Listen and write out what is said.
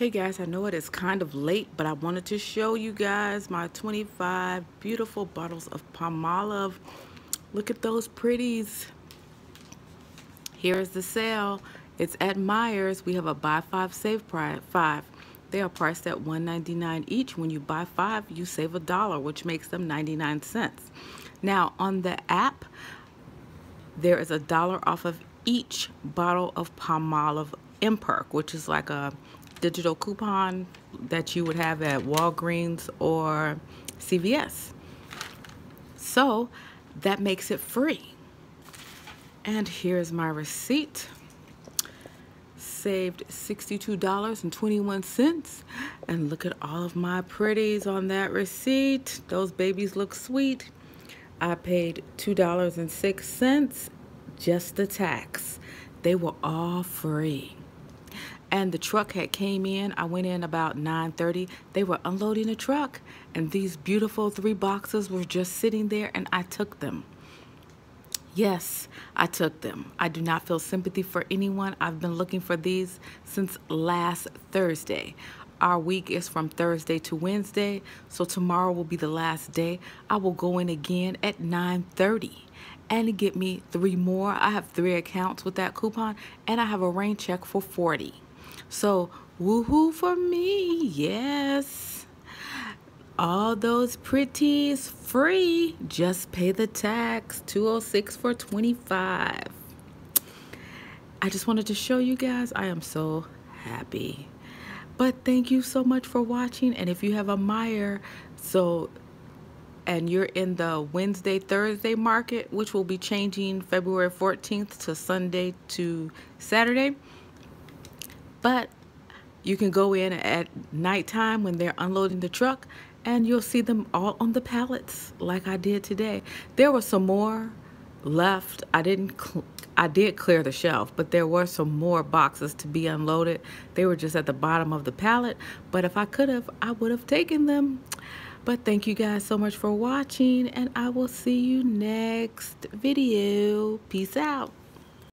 Hey guys, I know it is kind of late, but I wanted to show you guys my 25 beautiful bottles of Palmolive. Look at those pretties. Here's the sale. It's at Meijer's. We have a buy five, save five. They are priced at $1.99 each. When you buy five, you save a dollar, which makes them 99 cents. Now, on the app, there is a dollar off of each bottle of Palmolive mPerk, which is like a digital coupon that you would have at Walgreens or CVS. So that makes it free. And here's my receipt. Saved $62.21. And look at all of my pretties on that receipt. Those babies look sweet. I paid $2.06, just the tax. They were all free and the truck had came in i went in about 9:30. they were unloading the truck and these beautiful three boxes were just sitting there and i took them yes i took them i do not feel sympathy for anyone i've been looking for these since last thursday our week is from Thursday to Wednesday, so tomorrow will be the last day. I will go in again at 9:30 and get me three more. I have three accounts with that coupon, and I have a rain check for 40. So, woohoo for me. Yes. All those pretties free. Just pay the tax. 206 for 25. I just wanted to show you guys I am so happy. But thank you so much for watching. And if you have a Meijer, so and you're in the Wednesday Thursday market, which will be changing February 14th to Sunday to Saturday. But you can go in at nighttime when they're unloading the truck and you'll see them all on the pallets like I did today. There were some more left. I didn't I did clear the shelf, but there were some more boxes to be unloaded. They were just at the bottom of the pallet, but if I could have, I would have taken them. But thank you guys so much for watching, and I will see you next video. Peace out.